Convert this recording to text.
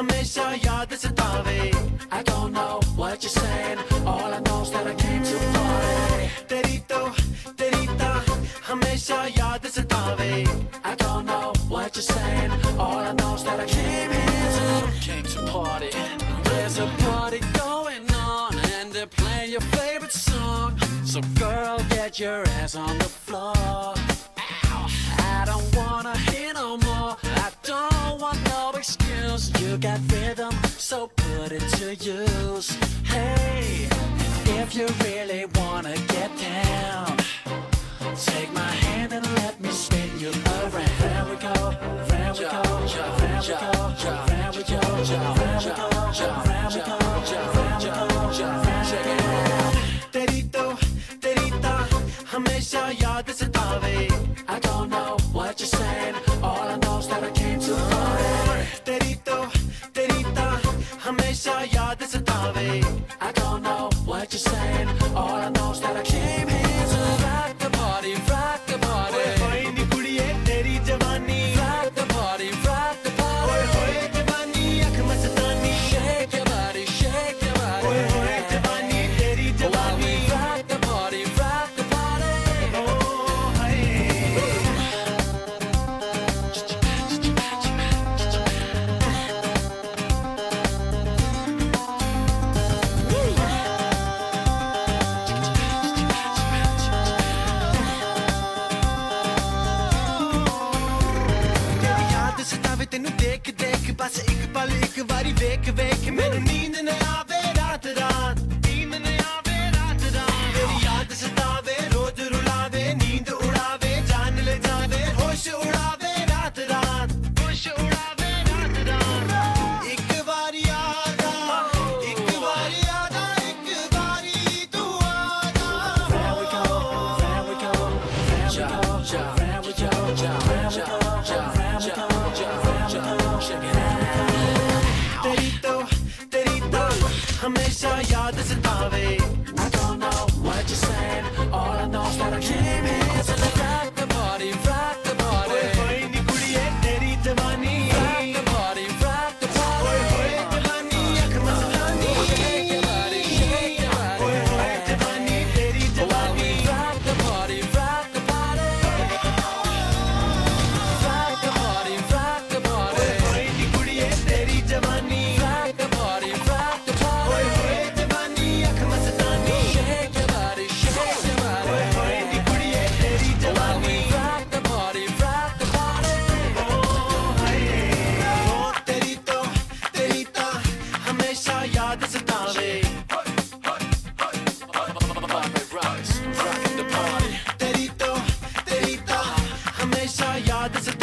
हमेशा याद सतावे I don't know what you're saying All I know is that I came to party तेरी तो तेरी ता हमेशा याद सतावे I don't know what you're saying All I know is that I came here to Came to party There's a party going on And they're playing your favorite song So girl get your ass on the floor Ow. I don't wanna hear no more I don't want no excuse. You got rhythm so put it to use. Hey if you really wanna get down Take my hand and let me spin you around. Round we go, round we go, round we go, round we go, round we go, round we go, I don't know what you're saying. All I know is that I came here. ਤੈਨੂੰ ਦੇਖ ਦੇਖ ਬਸ ਇੱਕ ਪਲ ਇੱਕ ਵਾਰੀ ਵੇਖ ਵੇਖ ਮੈਨੂੰ ਨੀਂਦ ਨਾ ਆਵੇ ਰਾਤ ਰਾਤ ਨੀਂਦ ਨਾ ਆਵੇ ਰਾਤ ਰਾਤ ਤੇਰੀ ਯਾਦ ਸਤਾਵੇ ਰੋਜ਼ ਰੁਲਾਵੇ ਨੀਂਦ ਉਡਾਵੇ ਜਾਨ ਲੈ ਜਾਵੇ ਹੋਸ਼ ਉਡਾਵੇ ਰਾਤ ਰਾਤ ਹੋਸ਼ ਉਡਾਵੇ ਰਾਤ ਰਾਤ ਇੱਕ ਵਾਰੀ ਆਦਾ ਇੱਕ ਵਾਰੀ ਆਦਾ ਇੱਕ ਵਾਰੀ ਤੂੰ ਆਦਾ There we go, हमेशा याद सतावे I don't know what you're saying All I know is that I came here Yeah, yard. This is